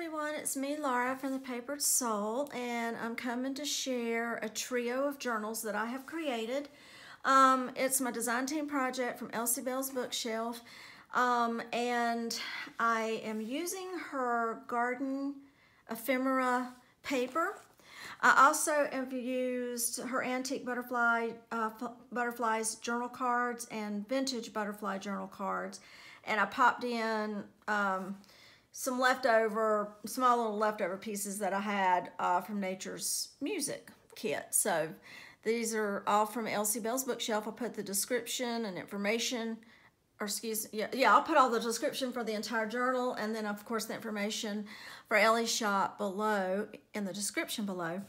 everyone, it's me Laura from The Papered Soul and I'm coming to share a trio of journals that I have created. Um, it's my design team project from EllsieBeLs bookshelf um, and I am using her garden ephemera paper. I also have used her antique butterfly uh, butterflies journal cards and vintage butterfly journal cards and I popped in um, some leftover, small little leftover pieces that I had uh, from Nature's Music kit. So these are all from EllsieBeLs bookshelf. I'll put the description and information, or excuse yeah, yeah, I'll put all the description for the entire journal and then of course the information for Ellie's shop below in the description below.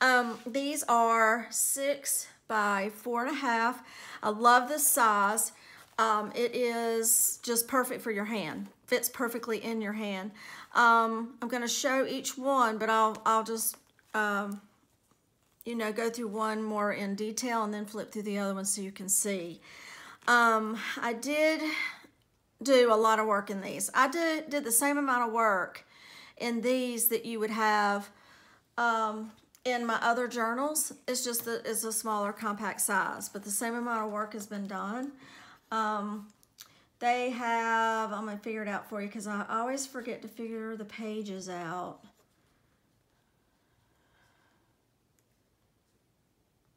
Um, these are six by four and a half. I love this size. Um, it is just perfect for your hand. Fits perfectly in your hand. Um, I'm going to show each one, but I'll, I'll just, um, you know, go through one more in detail and then flip through the other one so you can see. Um, I did do a lot of work in these. I did, did the same amount of work in these that you would have um, in my other journals. It's just that it's a smaller compact size, but the same amount of work has been done. Um, they have, I'm going to figure it out for you because I always forget to figure the pages out.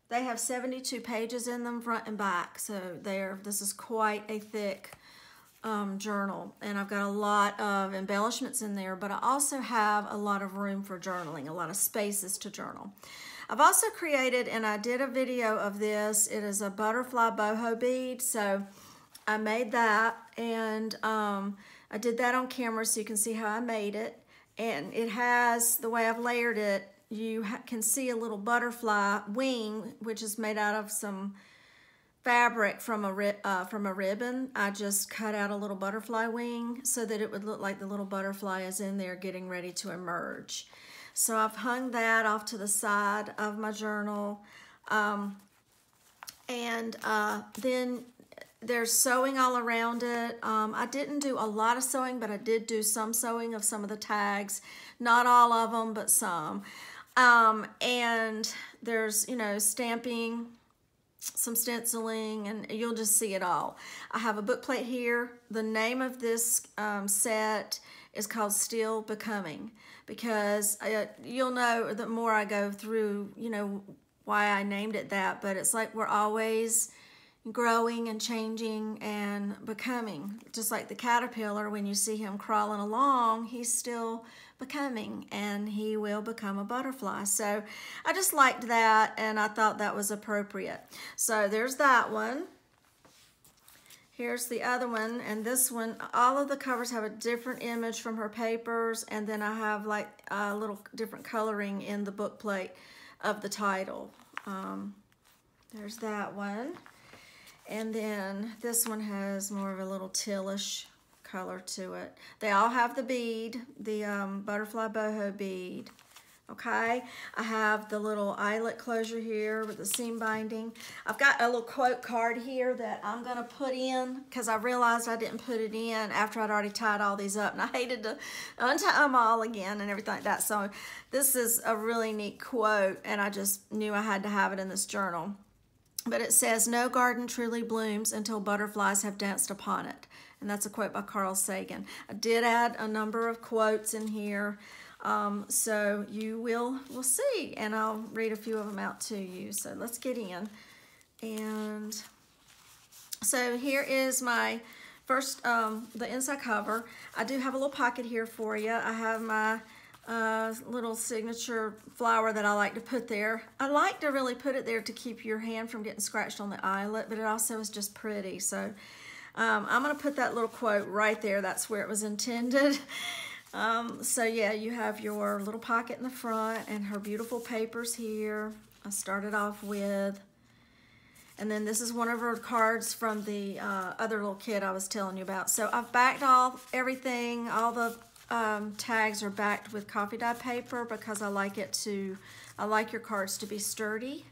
They have 72 pages in them front and back. So there, this is quite a thick um, journal. And I've got a lot of embellishments in there, but I also have a lot of room for journaling, a lot of spaces to journal. I've also created, and I did a video of this, it is a butterfly boho bead. So I made that and um, I did that on camera so you can see how I made it. And it has, the way I've layered it, you can see a little butterfly wing, which is made out of some fabric from a, uh, from a ribbon. I just cut out a little butterfly wing so that it would look like the little butterfly is in there getting ready to emerge. So I've hung that off to the side of my journal. Um, and uh, then there's sewing all around it. Um, I didn't do a lot of sewing, but I did do some sewing of some of the tags. Not all of them, but some. Um, and there's, you know, stamping, some stenciling, and you'll just see it all. I have a book plate here. The name of this um, set is called Still Becoming because I, uh, you'll know the more I go through, you know, why I named it that, but it's like we're always growing and changing and becoming. Just like the caterpillar, when you see him crawling along, he's still becoming and he will become a butterfly. So I just liked that and I thought that was appropriate. So there's that one. Here's the other one, and this one, all of the covers have a different image from her papers, and then I have like a little different coloring in the book plate of the title. Um, there's that one. And then this one has more of a little tealish color to it. They all have the bead, the um, butterfly boho bead. Okay, I have the little eyelet closure here with the seam binding. I've got a little quote card here that I'm gonna put in because I realized I didn't put it in after I'd already tied all these up and I hated to untie them all again and everything like that. So this is a really neat quote and I just knew I had to have it in this journal but it says, no garden truly blooms until butterflies have danced upon it. And that's a quote by Carl Sagan. I did add a number of quotes in here, um, so you will will see, and I'll read a few of them out to you. So let's get in. And so here is my first, um, the inside cover. I do have a little pocket here for you. I have my uh, little signature flower that I like to put there. I like to really put it there to keep your hand from getting scratched on the eyelet, but it also is just pretty. So um, I'm going to put that little quote right there. That's where it was intended. Um, so yeah, you have your little pocket in the front and her beautiful papers here. I started off with. And then this is one of her cards from the uh, other little kid I was telling you about. So I've backed off everything, all the um, tags are backed with coffee dye paper because I like it to, I like your cards to be sturdy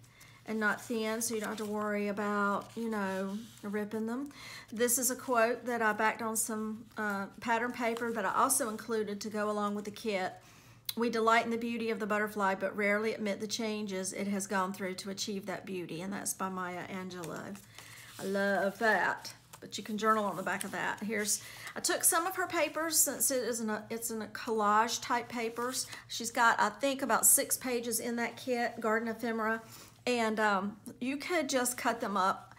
and not thin, so you don't have to worry about, you know, ripping them. This is a quote that I backed on some uh, pattern paper that I also included to go along with the kit. We delight in the beauty of the butterfly, but rarely admit the changes it has gone through to achieve that beauty, and that's by Maya Angelou. I love that, but you can journal on the back of that. Here's, I took some of her papers since it is in a, it's in a collage type papers. She's got, I think, about six pages in that kit, Garden Ephemera, and um, you could just cut them up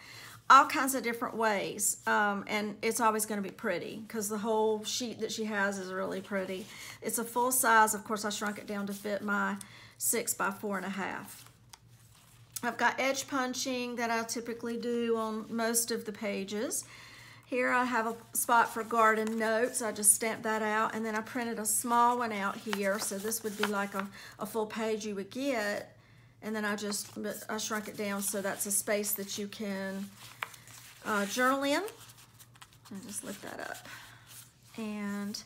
all kinds of different ways um, and it's always going to be pretty because the whole sheet that she has is really pretty it's a full size of course I shrunk it down to fit my six by four and a half I've got edge punching that I typically do on most of the pages here I have a spot for garden notes I just stamped that out and then I printed a small one out here so this would be like a, a full page you would get and then I just I shrunk it down so that's a space that you can uh, journal in. And just lift that up. And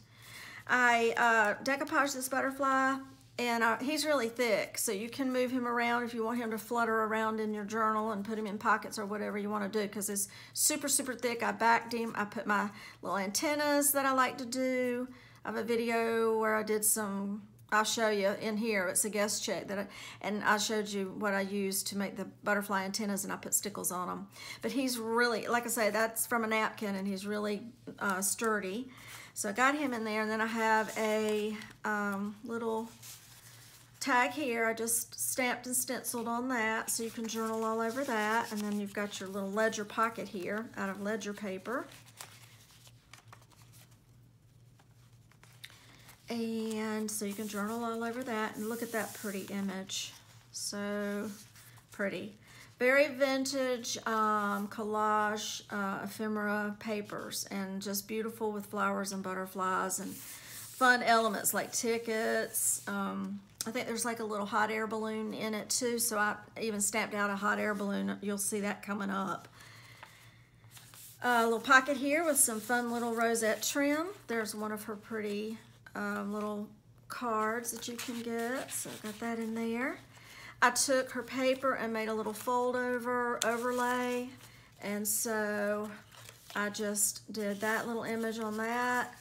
I uh, decoupage this butterfly and uh, he's really thick so you can move him around if you want him to flutter around in your journal and put him in pockets or whatever you want to do because it's super super thick I backed him I put my little antennas that I like to do I have a video where I did some I'll show you in here. It's a guest check that I, and I showed you what I used to make the butterfly antennas and I put stickles on them. But he's really, like I say, that's from a napkin and he's really uh, sturdy. So I got him in there and then I have a um, little tag here. I just stamped and stenciled on that so you can journal all over that. And then you've got your little ledger pocket here out of ledger paper. And so you can journal all over that and look at that pretty image. So pretty. Very vintage um, collage uh, ephemera papers and just beautiful with flowers and butterflies and fun elements like tickets. Um, I think there's like a little hot air balloon in it too. So I even stamped out a hot air balloon. You'll see that coming up. A little pocket here with some fun little rosette trim. There's one of her pretty um, little cards that you can get. So I got that in there. I took her paper and made a little fold over overlay. And so I just did that little image on that.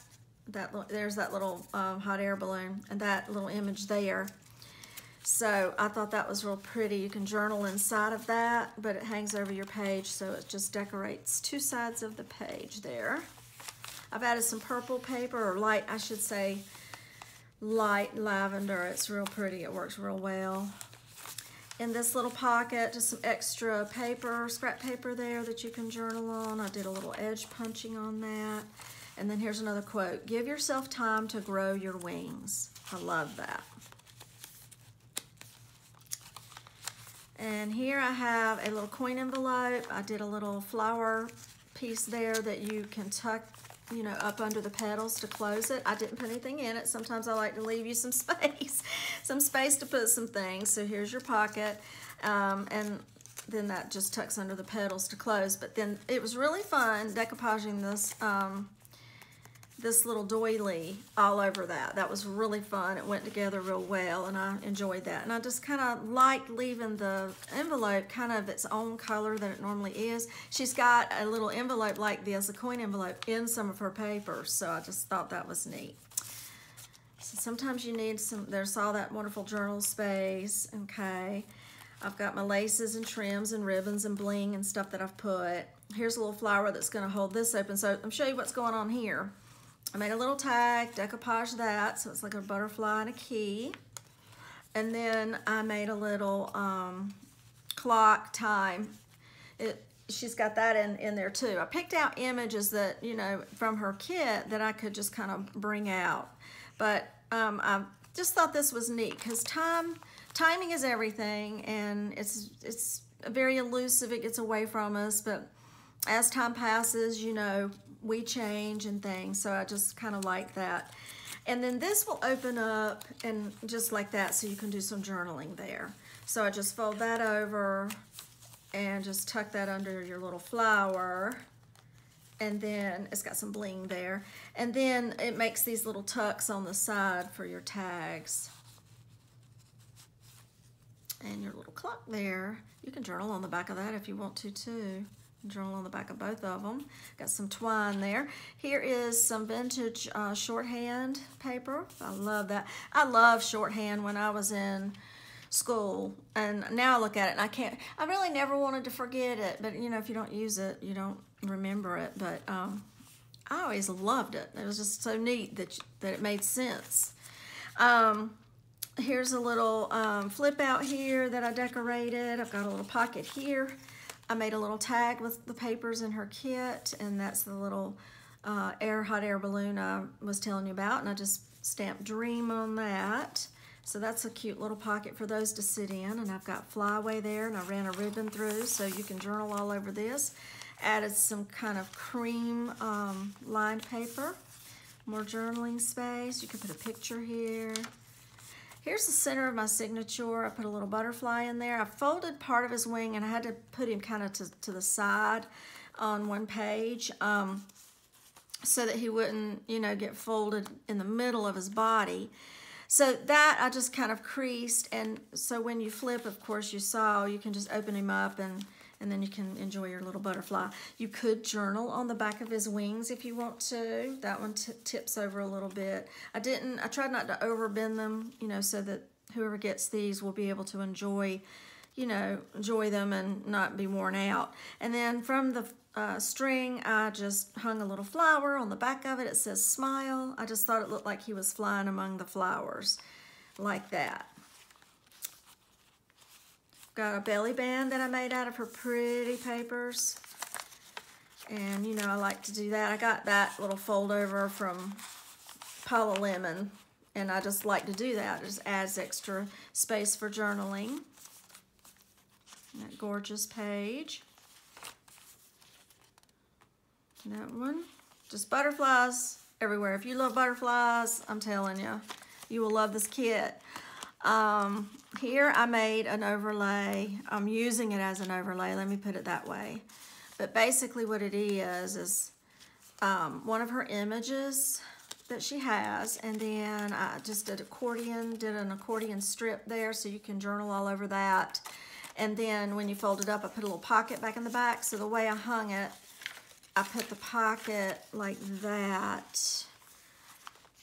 That There's that little um, hot air balloon and that little image there. So I thought that was real pretty. You can journal inside of that, but it hangs over your page, so it just decorates two sides of the page there. I've added some purple paper, or light, I should say, light lavender. It's real pretty. It works real well. In this little pocket, just some extra paper, scrap paper there that you can journal on. I did a little edge punching on that. And then here's another quote. Give yourself time to grow your wings. I love that. And here I have a little coin envelope. I did a little flower piece there that you can tuck you know, up under the petals to close it. I didn't put anything in it. Sometimes I like to leave you some space, some space to put some things. So here's your pocket. Um, and then that just tucks under the petals to close. But then it was really fun decoupaging this um, this little doily all over that. That was really fun. It went together real well and I enjoyed that. And I just kind of liked leaving the envelope kind of its own color that it normally is. She's got a little envelope like this, a coin envelope, in some of her papers. So I just thought that was neat. So sometimes you need some, there's all that wonderful journal space, okay. I've got my laces and trims and ribbons and bling and stuff that I've put. Here's a little flower that's gonna hold this open. So I'm show you what's going on here. I made a little tag, decoupage that, so it's like a butterfly and a key. And then I made a little um, clock time. It, she's got that in, in there too. I picked out images that, you know, from her kit that I could just kind of bring out. But um, I just thought this was neat because time, timing is everything and it's, it's very elusive. It gets away from us, but as time passes, you know, we change and things. So I just kind of like that. And then this will open up and just like that so you can do some journaling there. So I just fold that over and just tuck that under your little flower. And then it's got some bling there. And then it makes these little tucks on the side for your tags. And your little clock there, you can journal on the back of that if you want to too. Journal on the back of both of them. Got some twine there. Here is some vintage uh, shorthand paper. I love that. I love shorthand when I was in school and now I look at it and I can't I really never wanted to forget it but you know if you don't use it you don't remember it but um, I always loved it it was just so neat that that it made sense um, here's a little um, flip out here that I decorated I've got a little pocket here I made a little tag with the papers in her kit and that's the little uh, air hot air balloon I was telling you about and I just stamped dream on that so that's a cute little pocket for those to sit in. And I've got flyaway there and I ran a ribbon through so you can journal all over this. Added some kind of cream um, lined paper. More journaling space. You can put a picture here. Here's the center of my signature. I put a little butterfly in there. I folded part of his wing and I had to put him kind of to, to the side on one page um, so that he wouldn't, you know, get folded in the middle of his body. So that I just kind of creased and so when you flip, of course, you saw, you can just open him up and, and then you can enjoy your little butterfly. You could journal on the back of his wings if you want to. That one tips over a little bit. I didn't, I tried not to overbend them, you know, so that whoever gets these will be able to enjoy, you know, enjoy them and not be worn out. And then from the uh, string, I just hung a little flower on the back of it. It says smile. I just thought it looked like he was flying among the flowers like that. Got a belly band that I made out of her pretty papers. And, you know, I like to do that. I got that little fold over from Paula Lemon. And I just like to do that. It just adds extra space for journaling. That gorgeous page. That one. Just butterflies everywhere. If you love butterflies, I'm telling you, you will love this kit. Um, here I made an overlay. I'm using it as an overlay. Let me put it that way. But basically what it is, is um, one of her images that she has. And then I just did accordion, did an accordion strip there so you can journal all over that. And then when you fold it up, I put a little pocket back in the back. So the way I hung it I put the pocket like that.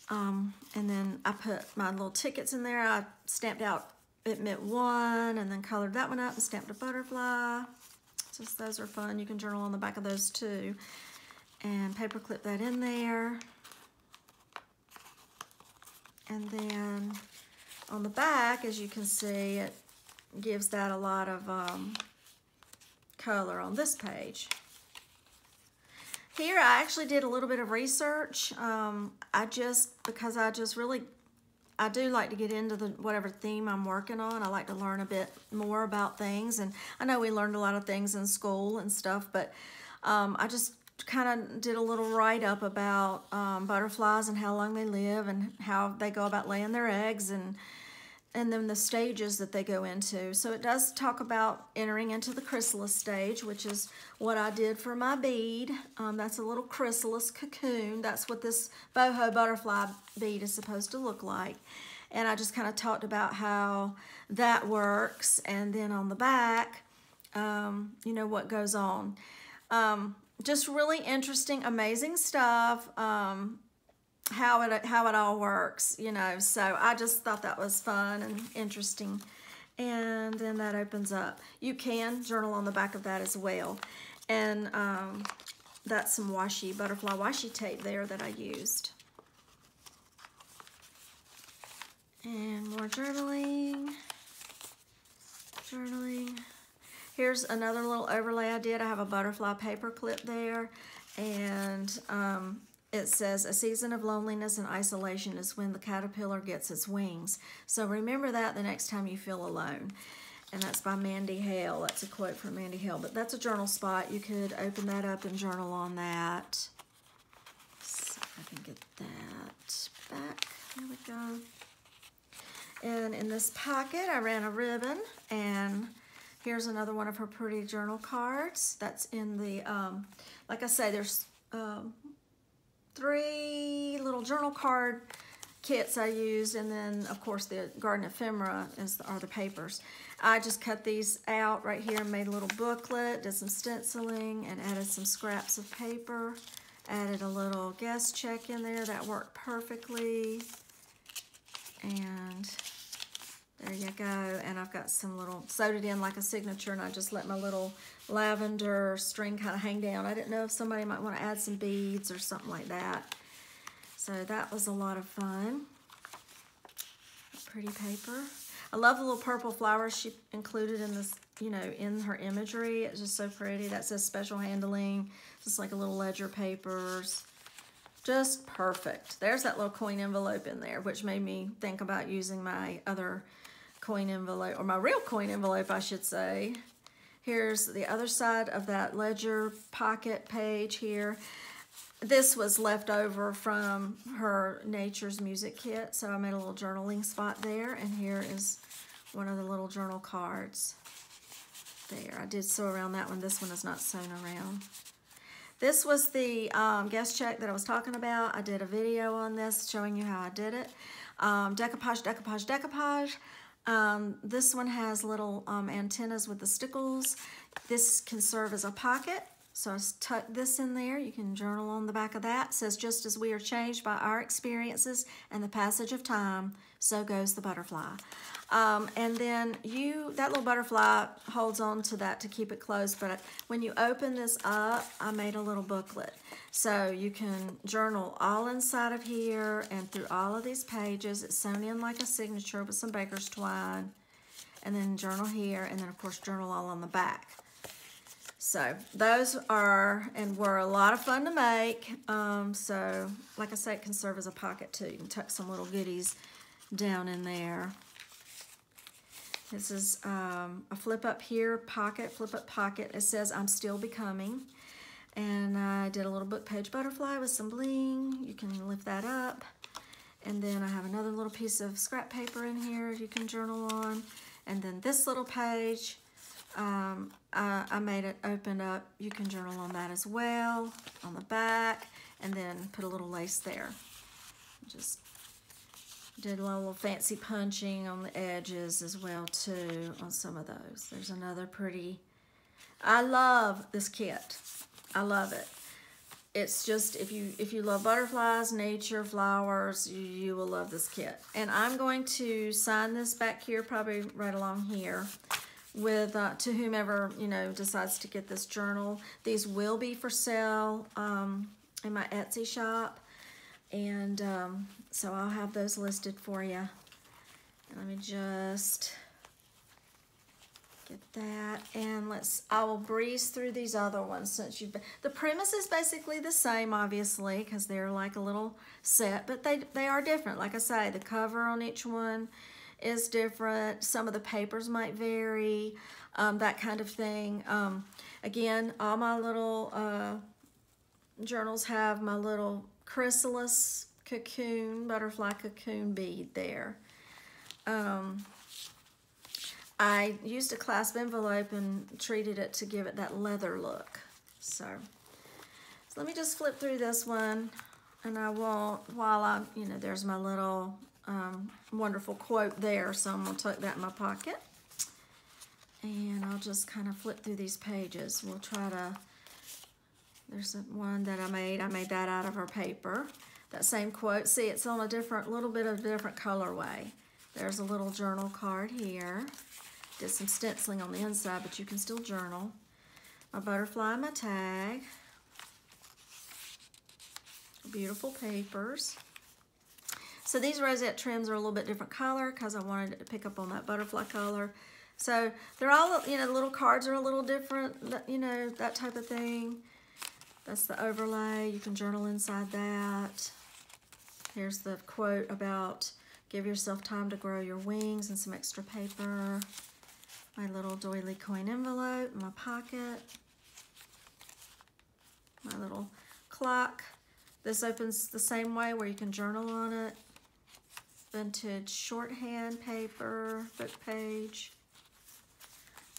Um, and then I put my little tickets in there. I stamped out it meant one and then colored that one up and stamped a butterfly. Just those are fun. You can journal on the back of those too. And paper clip that in there. And then on the back, as you can see, it gives that a lot of um, color on this page. Here I actually did a little bit of research. Um, I just, because I just really, I do like to get into the whatever theme I'm working on. I like to learn a bit more about things. And I know we learned a lot of things in school and stuff, but um, I just kind of did a little write-up about um, butterflies and how long they live and how they go about laying their eggs and and then the stages that they go into. So it does talk about entering into the chrysalis stage, which is what I did for my bead. Um, that's a little chrysalis cocoon. That's what this boho butterfly bead is supposed to look like. And I just kind of talked about how that works. And then on the back, um, you know, what goes on. Um, just really interesting, amazing stuff. Um, how it how it all works, you know. So I just thought that was fun and interesting. And then that opens up. You can journal on the back of that as well. And um, that's some washi, butterfly washi tape there that I used. And more journaling. Journaling. Here's another little overlay I did. I have a butterfly paper clip there. And um, it says a season of loneliness and isolation is when the caterpillar gets its wings. So remember that the next time you feel alone. And that's by Mandy Hale. That's a quote from Mandy Hale. But that's a journal spot. You could open that up and journal on that. if I can get that back. There we go. And in this pocket, I ran a ribbon. And here's another one of her pretty journal cards. That's in the, um, like I say, there's um, three little journal card kits I used, and then of course the garden ephemera is are the papers. I just cut these out right here and made a little booklet, did some stenciling, and added some scraps of paper. Added a little guest check in there, that worked perfectly. And there you go. And I've got some little, sewed it in like a signature, and I just let my little lavender string kind of hang down. I didn't know if somebody might want to add some beads or something like that. So that was a lot of fun. Pretty paper. I love the little purple flowers she included in this, you know, in her imagery. It's just so pretty. That says special handling. Just like a little ledger papers. Just perfect. There's that little coin envelope in there, which made me think about using my other coin envelope, or my real coin envelope, I should say. Here's the other side of that ledger pocket page here. This was left over from her Nature's Music kit, so I made a little journaling spot there, and here is one of the little journal cards there. I did sew around that one. This one is not sewn around. This was the um, guest check that I was talking about. I did a video on this showing you how I did it. Um, decoupage, decoupage, decoupage. Um, this one has little um, antennas with the stickles. This can serve as a pocket. So I tuck this in there. You can journal on the back of that. It says, just as we are changed by our experiences and the passage of time, so goes the butterfly. Um, and then you, that little butterfly holds on to that to keep it closed. But when you open this up, I made a little booklet. So you can journal all inside of here and through all of these pages. It's sewn in like a signature with some baker's twine. And then journal here, and then of course journal all on the back. So those are and were a lot of fun to make. Um, so like I say, it can serve as a pocket too. You can tuck some little goodies down in there. This is um, a flip up here pocket, flip up pocket. It says I'm still becoming. And I did a little book page butterfly with some bling. You can lift that up. And then I have another little piece of scrap paper in here you can journal on. And then this little page um, I, I made it open up. You can journal on that as well, on the back, and then put a little lace there. Just did a little fancy punching on the edges as well too on some of those. There's another pretty, I love this kit. I love it. It's just, if you if you love butterflies, nature, flowers, you, you will love this kit. And I'm going to sign this back here, probably right along here with uh, to whomever you know decides to get this journal. These will be for sale um, in my Etsy shop, and um, so I'll have those listed for you. Let me just get that, and let's. I will breeze through these other ones since you've. Been, the premise is basically the same, obviously, because they're like a little set, but they they are different. Like I say, the cover on each one is different. Some of the papers might vary, um, that kind of thing. Um, again, all my little uh, journals have my little chrysalis cocoon, butterfly cocoon bead there. Um, I used a clasp envelope and treated it to give it that leather look. So, so let me just flip through this one and I won't, while I, you know, there's my little um, wonderful quote there, so I'm to tuck that in my pocket. And I'll just kind of flip through these pages. We'll try to, there's one that I made. I made that out of our paper. That same quote. See, it's on a different, little bit of different colorway. There's a little journal card here. Did some stenciling on the inside, but you can still journal. My butterfly, my tag. Beautiful papers. So these rosette trims are a little bit different color because I wanted to pick up on that butterfly color. So they're all, you know, the little cards are a little different, you know, that type of thing. That's the overlay. You can journal inside that. Here's the quote about give yourself time to grow your wings and some extra paper. My little doily coin envelope, my pocket. My little clock. This opens the same way where you can journal on it vintage shorthand paper, book page,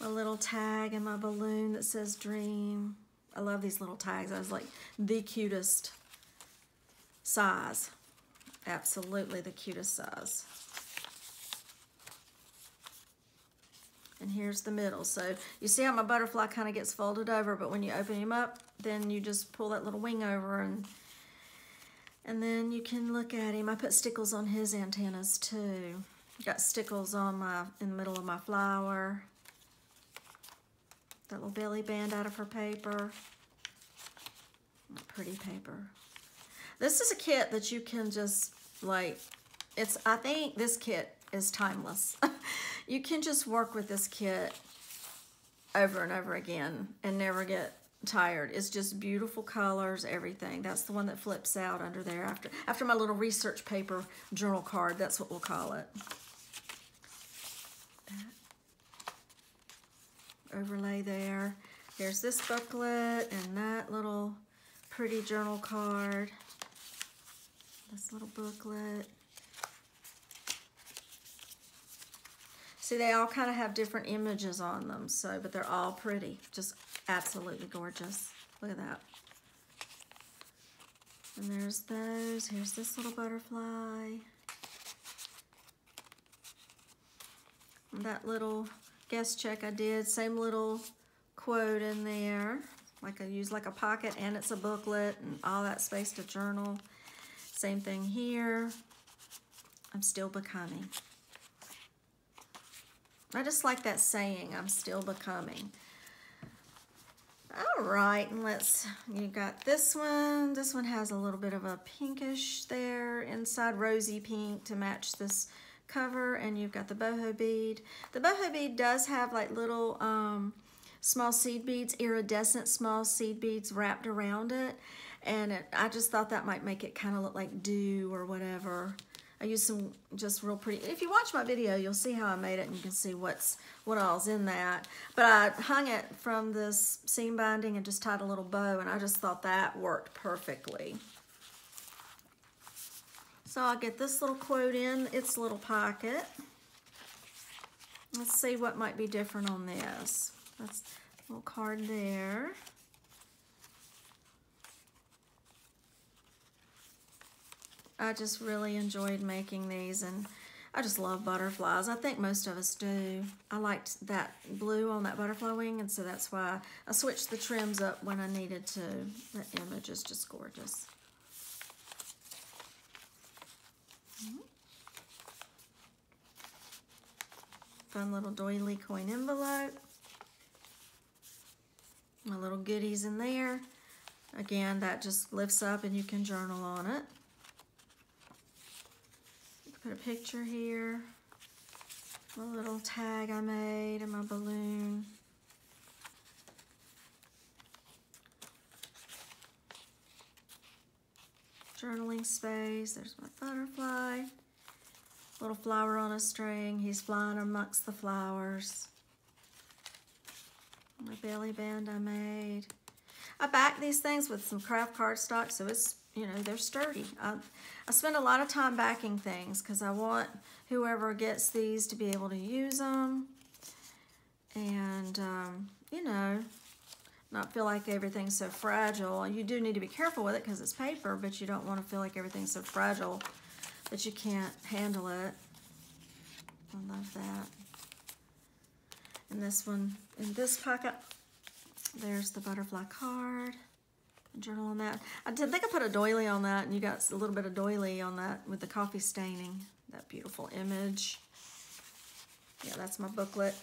a little tag and my balloon that says dream. I love these little tags. I was like the cutest size. absolutely the cutest size. And here's the middle. So you see how my butterfly kind of gets folded over, but when you open him up, then you just pull that little wing over and and then you can look at him. I put stickles on his antennas too. Got stickles on my in the middle of my flower. That little belly band out of her paper. Pretty paper. This is a kit that you can just like, it's, I think this kit is timeless. you can just work with this kit over and over again and never get tired. It's just beautiful colors, everything. That's the one that flips out under there after after my little research paper journal card. That's what we'll call it. Overlay there. There's this booklet and that little pretty journal card. This little booklet. See, they all kind of have different images on them, so, but they're all pretty. Just absolutely gorgeous. Look at that. And there's those. Here's this little butterfly. And that little guest check I did, same little quote in there. Like I use like a pocket and it's a booklet and all that space to journal. Same thing here. I'm still becoming. I just like that saying, I'm still becoming. All right, and let's, you got this one. This one has a little bit of a pinkish there inside, rosy pink to match this cover and you've got the boho bead. The boho bead does have like little um, small seed beads, iridescent small seed beads wrapped around it. And it, I just thought that might make it kind of look like dew or whatever. I used some just real pretty, if you watch my video, you'll see how I made it and you can see what's what all's in that. But I hung it from this seam binding and just tied a little bow and I just thought that worked perfectly. So I'll get this little quote in its little pocket. Let's see what might be different on this. That's a little card there. I just really enjoyed making these and I just love butterflies. I think most of us do. I liked that blue on that butterfly wing and so that's why I switched the trims up when I needed to. That image is just gorgeous. Fun little doily coin envelope. My little goodies in there. Again, that just lifts up and you can journal on it. Put a picture here. A little tag I made and my balloon. Journaling space. There's my butterfly. Little flower on a string. He's flying amongst the flowers. My belly band I made. I back these things with some craft cardstock, so it's, you know, they're sturdy. I, I spend a lot of time backing things because I want whoever gets these to be able to use them. And, um, you know, not feel like everything's so fragile. You do need to be careful with it because it's paper, but you don't want to feel like everything's so fragile that you can't handle it. I love that. And this one, in this pocket, there's the butterfly card, journal on that. I did think I put a doily on that, and you got a little bit of doily on that with the coffee staining. That beautiful image. Yeah, that's my booklet.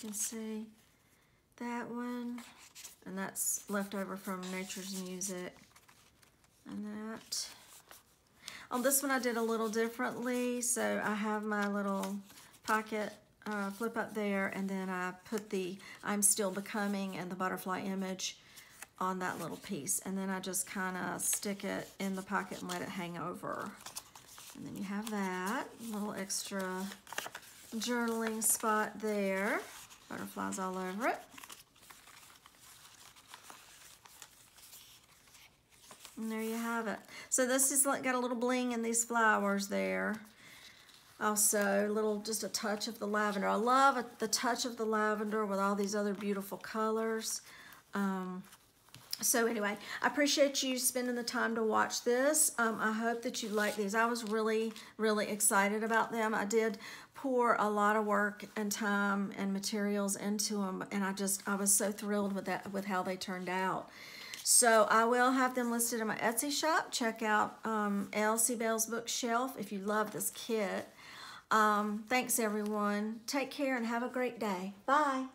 Can see that one, and that's left over from Nature's Music, and that. On this one I did a little differently, so I have my little pocket uh, flip up there, and then I put the I'm Still Becoming and the butterfly image on that little piece, and then I just kind of stick it in the pocket and let it hang over. And then you have that little extra journaling spot there. Butterflies all over it. And there you have it. So this is like got a little bling in these flowers there. Also, a little, just a touch of the lavender. I love the touch of the lavender with all these other beautiful colors. Um, so anyway, I appreciate you spending the time to watch this. Um, I hope that you like these. I was really, really excited about them. I did pour a lot of work and time and materials into them, and I just, I was so thrilled with that, with how they turned out. So I will have them listed in my Etsy shop. Check out um, EllsieBeLs Bookshelf if you love this kit. Um, thanks, everyone. Take care and have a great day. Bye.